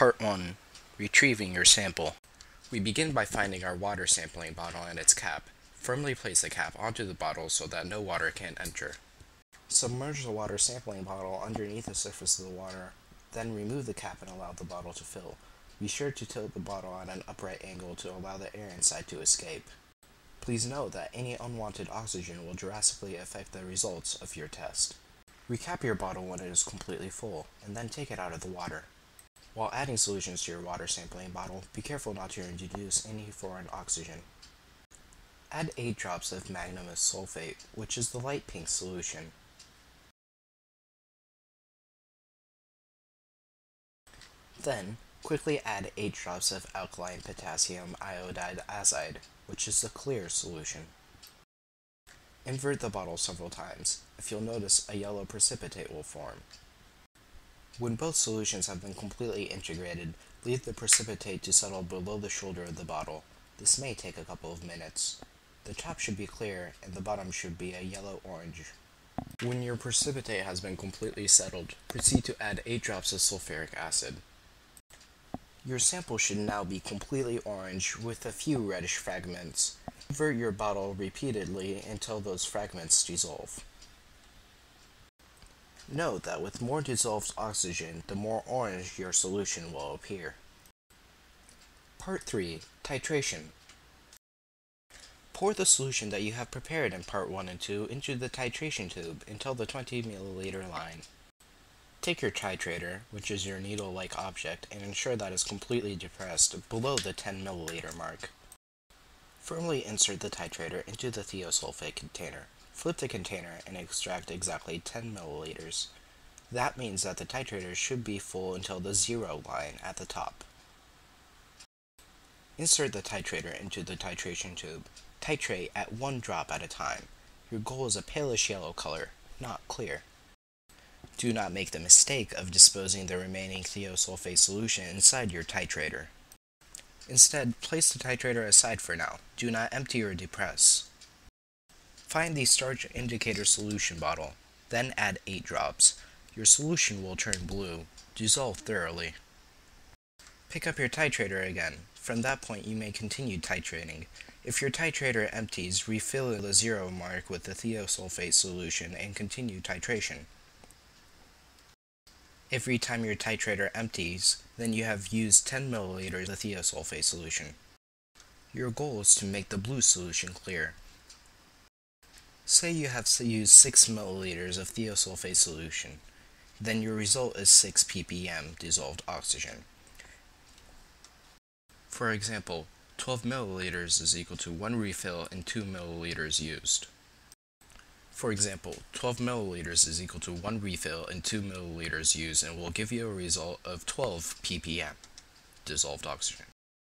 Part 1 Retrieving your sample. We begin by finding our water sampling bottle and its cap. Firmly place the cap onto the bottle so that no water can enter. Submerge the water sampling bottle underneath the surface of the water, then remove the cap and allow the bottle to fill. Be sure to tilt the bottle at an upright angle to allow the air inside to escape. Please note that any unwanted oxygen will drastically affect the results of your test. Recap your bottle when it is completely full, and then take it out of the water. While adding solutions to your water sampling bottle, be careful not to introduce any foreign oxygen. Add 8 drops of manganese sulfate, which is the light pink solution. Then, quickly add 8 drops of alkaline potassium iodide azide, which is the clear solution. Invert the bottle several times. If you'll notice, a yellow precipitate will form. When both solutions have been completely integrated, leave the precipitate to settle below the shoulder of the bottle. This may take a couple of minutes. The top should be clear and the bottom should be a yellow-orange. When your precipitate has been completely settled, proceed to add 8 drops of sulfuric acid. Your sample should now be completely orange with a few reddish fragments. Invert your bottle repeatedly until those fragments dissolve. Note that with more dissolved oxygen, the more orange your solution will appear. Part 3. Titration. Pour the solution that you have prepared in Part 1 and 2 into the titration tube until the 20 milliliter line. Take your titrator, which is your needle-like object, and ensure that is completely depressed below the 10 milliliter mark. Firmly insert the titrator into the thiosulfate container. Flip the container and extract exactly 10 milliliters. That means that the titrator should be full until the zero line at the top. Insert the titrator into the titration tube. Titrate at one drop at a time. Your goal is a palish yellow color, not clear. Do not make the mistake of disposing the remaining thiosulfate solution inside your titrator. Instead, place the titrator aside for now. Do not empty or depress. Find the starch indicator solution bottle, then add 8 drops. Your solution will turn blue. Dissolve thoroughly. Pick up your titrator again. From that point you may continue titrating. If your titrator empties, refill the zero mark with the thiosulfate solution and continue titration. Every time your titrator empties, then you have used 10 milliliters of thiosulfate solution. Your goal is to make the blue solution clear. Say you have used 6 milliliters of thiosulfate solution, then your result is 6 ppm dissolved oxygen. For example, 12 milliliters is equal to 1 refill and 2 milliliters used. For example, 12 milliliters is equal to 1 refill and 2 milliliters used and will give you a result of 12 ppm dissolved oxygen.